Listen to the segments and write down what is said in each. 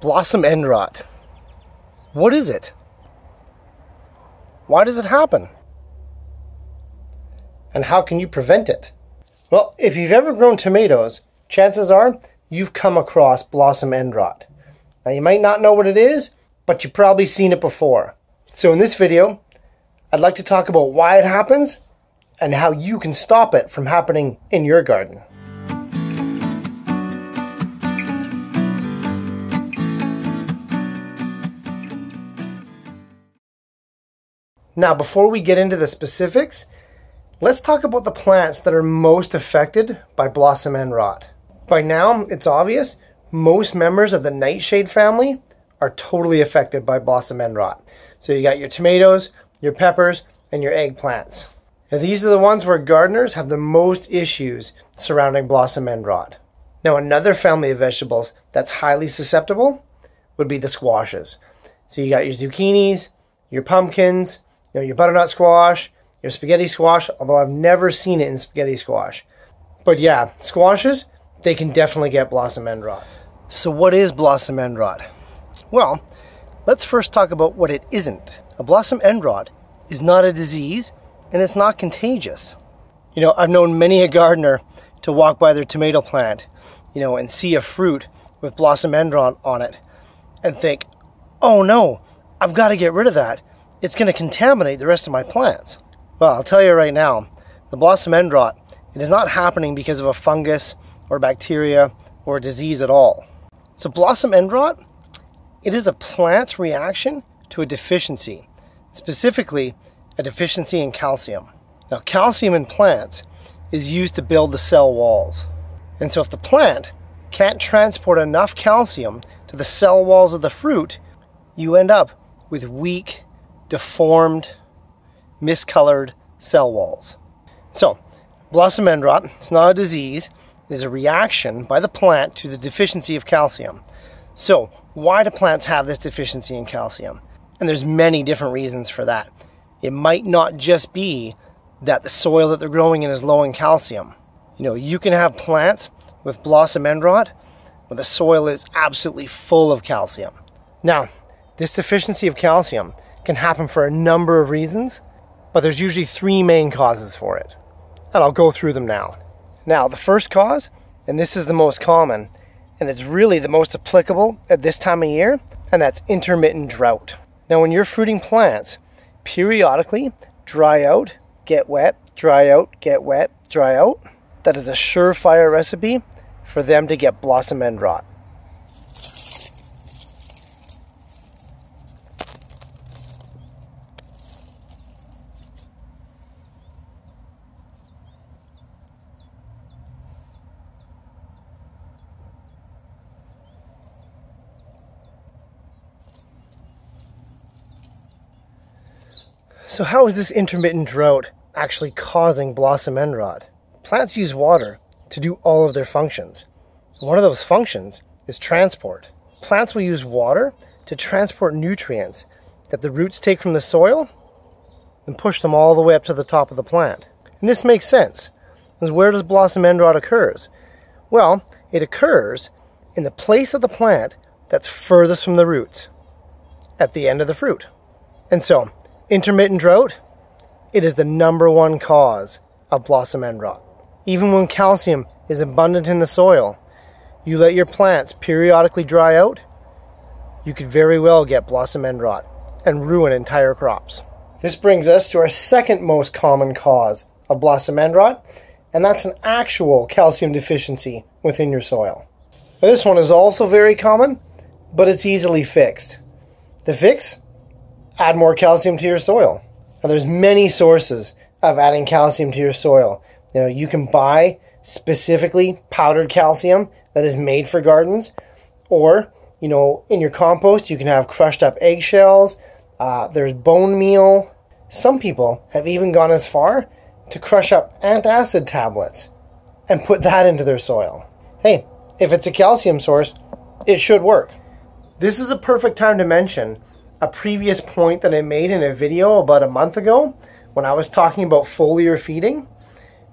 Blossom end rot. What is it? Why does it happen? And how can you prevent it? Well, if you've ever grown tomatoes, chances are you've come across blossom end rot. Now, you might not know what it is, but you've probably seen it before. So, in this video, I'd like to talk about why it happens and how you can stop it from happening in your garden. Now, before we get into the specifics, let's talk about the plants that are most affected by blossom end rot. By now, it's obvious most members of the nightshade family are totally affected by blossom end rot. So you got your tomatoes, your peppers, and your eggplants. Now, these are the ones where gardeners have the most issues surrounding blossom end rot. Now, another family of vegetables that's highly susceptible would be the squashes. So you got your zucchinis, your pumpkins, you know, your butternut squash, your spaghetti squash, although I've never seen it in spaghetti squash. But yeah, squashes, they can definitely get blossom end rot. So what is blossom end rot? Well, let's first talk about what it isn't. A blossom end rot is not a disease and it's not contagious. You know, I've known many a gardener to walk by their tomato plant, you know, and see a fruit with blossom end rot on it and think, oh no, I've got to get rid of that it's going to contaminate the rest of my plants. Well, I'll tell you right now, the blossom end rot, it is not happening because of a fungus or bacteria or disease at all. So blossom end rot, it is a plant's reaction to a deficiency, specifically a deficiency in calcium. Now, calcium in plants is used to build the cell walls. And so if the plant can't transport enough calcium to the cell walls of the fruit, you end up with weak deformed, miscolored cell walls. So, blossom end rot, it's not a disease, it is a reaction by the plant to the deficiency of calcium. So, why do plants have this deficiency in calcium? And there's many different reasons for that. It might not just be that the soil that they're growing in is low in calcium. You know, you can have plants with blossom end rot where the soil is absolutely full of calcium. Now, this deficiency of calcium can happen for a number of reasons, but there's usually three main causes for it. And I'll go through them now. Now, the first cause, and this is the most common, and it's really the most applicable at this time of year, and that's intermittent drought. Now, when you're fruiting plants, periodically dry out, get wet, dry out, get wet, dry out, that is a surefire recipe for them to get blossom end rot. So how is this intermittent drought actually causing blossom end rot? Plants use water to do all of their functions. One of those functions is transport. Plants will use water to transport nutrients that the roots take from the soil and push them all the way up to the top of the plant. And this makes sense. Because where does blossom end rot occurs? Well, it occurs in the place of the plant that's furthest from the roots, at the end of the fruit. And so, Intermittent drought, it is the number one cause of blossom end rot. Even when calcium is abundant in the soil, you let your plants periodically dry out, you could very well get blossom end rot and ruin entire crops. This brings us to our second most common cause of blossom end rot, and that's an actual calcium deficiency within your soil. This one is also very common, but it's easily fixed. The fix add more calcium to your soil. Now, there's many sources of adding calcium to your soil. You know, you can buy specifically powdered calcium that is made for gardens, or you know, in your compost you can have crushed up eggshells. Uh, there's bone meal. Some people have even gone as far to crush up antacid tablets and put that into their soil. Hey, if it's a calcium source, it should work. This is a perfect time to mention a previous point that I made in a video about a month ago when I was talking about foliar feeding.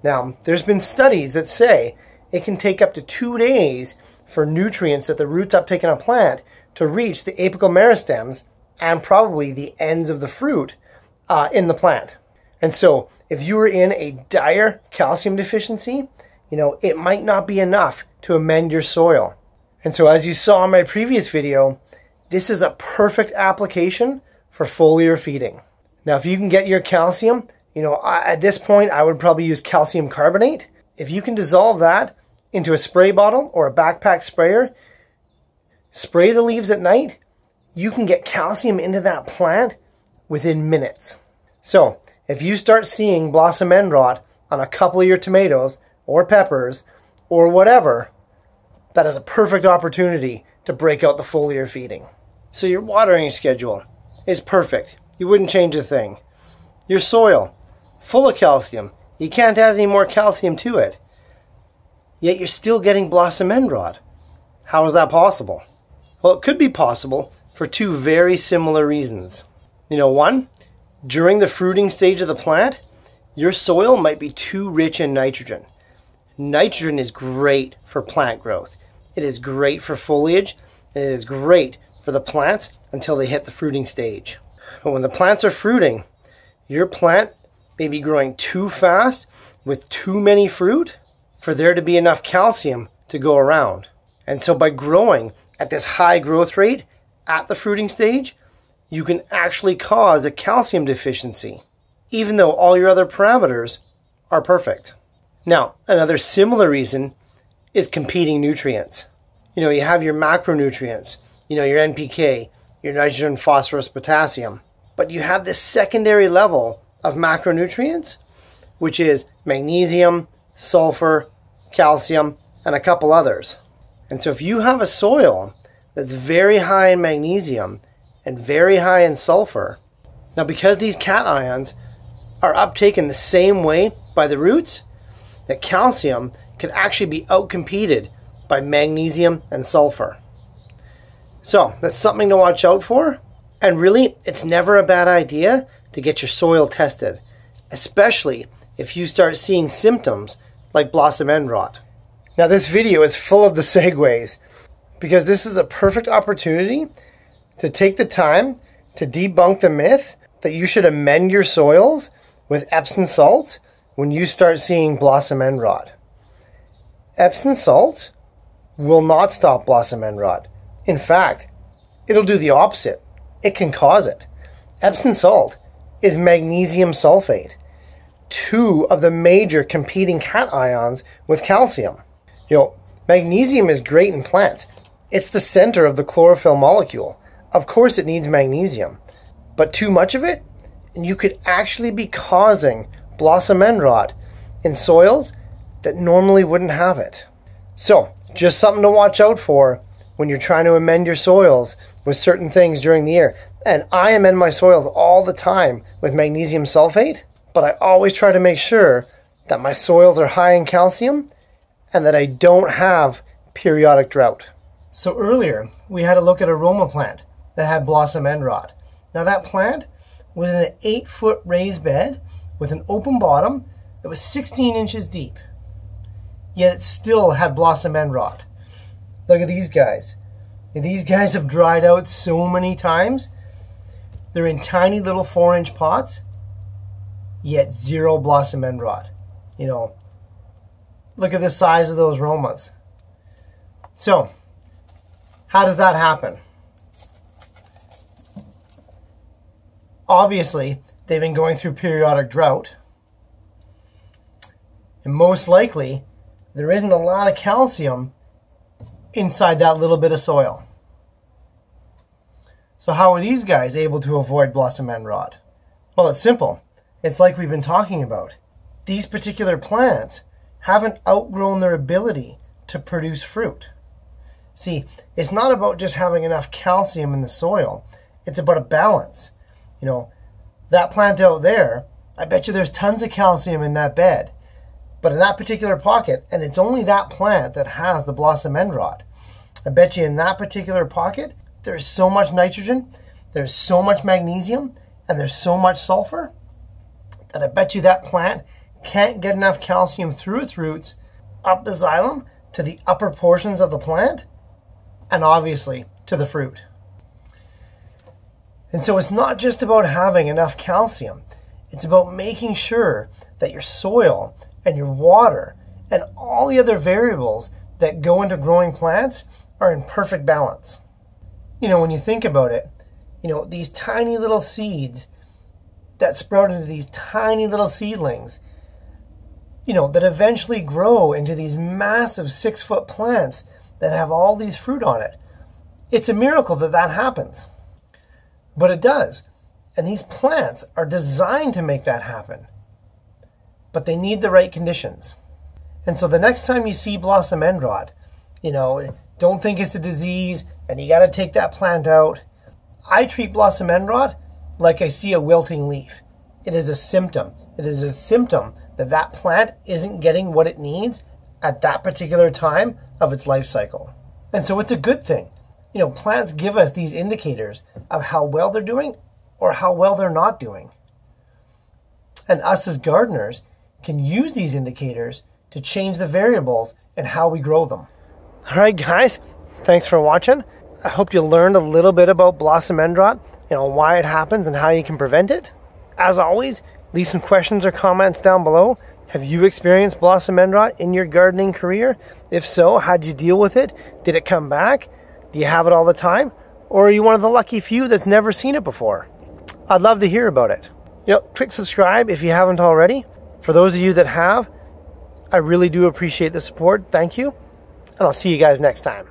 Now, there's been studies that say it can take up to two days for nutrients that the roots uptake in a plant to reach the apical meristems and probably the ends of the fruit uh, in the plant. And so, if you are in a dire calcium deficiency, you know, it might not be enough to amend your soil. And so, as you saw in my previous video, this is a perfect application for foliar feeding. Now, if you can get your calcium, you know, at this point, I would probably use calcium carbonate. If you can dissolve that into a spray bottle or a backpack sprayer, spray the leaves at night, you can get calcium into that plant within minutes. So, if you start seeing blossom end rot on a couple of your tomatoes or peppers or whatever, that is a perfect opportunity to break out the foliar feeding. So your watering schedule is perfect. You wouldn't change a thing. Your soil, full of calcium. You can't add any more calcium to it. Yet you're still getting blossom end rot. How is that possible? Well, it could be possible for two very similar reasons. You know, one, during the fruiting stage of the plant, your soil might be too rich in nitrogen. Nitrogen is great for plant growth. It is great for foliage, and it is great for the plants until they hit the fruiting stage. But when the plants are fruiting, your plant may be growing too fast with too many fruit for there to be enough calcium to go around. And so by growing at this high growth rate at the fruiting stage, you can actually cause a calcium deficiency, even though all your other parameters are perfect. Now, another similar reason is competing nutrients. You know, you have your macronutrients, you know, your NPK, your nitrogen, phosphorus, potassium, but you have this secondary level of macronutrients, which is magnesium, sulfur, calcium, and a couple others. And so if you have a soil that's very high in magnesium and very high in sulfur. Now, because these cations are uptaken the same way by the roots, that calcium can actually be outcompeted by magnesium and sulfur. So, that's something to watch out for. And really, it's never a bad idea to get your soil tested, especially if you start seeing symptoms like blossom end rot. Now, this video is full of the segues because this is a perfect opportunity to take the time to debunk the myth that you should amend your soils with Epsom salt when you start seeing blossom end rot. Epsom salt will not stop blossom end rot. In fact, it'll do the opposite. It can cause it. Epsom salt is magnesium sulfate, two of the major competing cations with calcium. You know, magnesium is great in plants. It's the center of the chlorophyll molecule. Of course, it needs magnesium, but too much of it, and you could actually be causing blossom end rot in soils that normally wouldn't have it. So, just something to watch out for when you're trying to amend your soils with certain things during the year. And I amend my soils all the time with magnesium sulfate, but I always try to make sure that my soils are high in calcium and that I don't have periodic drought. So earlier, we had a look at a Roma plant that had blossom end rot. Now that plant was in an eight foot raised bed with an open bottom that was 16 inches deep. Yet it still had blossom end rot. Look at these guys. these guys have dried out so many times. They're in tiny little four inch pots, yet zero blossom end rot. You know, look at the size of those romas. So, how does that happen? Obviously, they've been going through periodic drought. And most likely, there isn't a lot of calcium inside that little bit of soil. So how are these guys able to avoid blossom end rot? Well, it's simple. It's like we've been talking about. These particular plants haven't outgrown their ability to produce fruit. See, it's not about just having enough calcium in the soil. It's about a balance. You know, that plant out there, I bet you there's tons of calcium in that bed. But in that particular pocket, and it's only that plant that has the blossom end rot, I bet you in that particular pocket, there's so much nitrogen, there's so much magnesium, and there's so much sulfur that I bet you that plant can't get enough calcium through its roots up the xylem to the upper portions of the plant and obviously to the fruit. And so it's not just about having enough calcium, it's about making sure that your soil and your water and all the other variables that go into growing plants are in perfect balance. You know, when you think about it, you know, these tiny little seeds that sprout into these tiny little seedlings, you know, that eventually grow into these massive six foot plants that have all these fruit on it. It's a miracle that that happens. But it does. And these plants are designed to make that happen. But they need the right conditions. And so the next time you see blossom end rot, you know, don't think it's a disease and you got to take that plant out. I treat blossom end rot like I see a wilting leaf. It is a symptom. It is a symptom that that plant isn't getting what it needs at that particular time of its life cycle. And so it's a good thing. You know, plants give us these indicators of how well they're doing or how well they're not doing. And us as gardeners can use these indicators to change the variables and how we grow them. All right, guys, thanks for watching. I hope you learned a little bit about blossom end rot, you know, why it happens and how you can prevent it. As always, leave some questions or comments down below. Have you experienced blossom end rot in your gardening career? If so, how did you deal with it? Did it come back? Do you have it all the time? Or are you one of the lucky few that's never seen it before? I'd love to hear about it. You know, click subscribe if you haven't already. For those of you that have, I really do appreciate the support. Thank you. And I'll see you guys next time.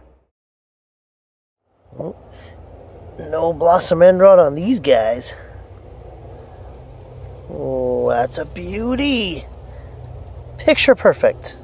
No blossom end rot on these guys. Oh, that's a beauty. Picture perfect.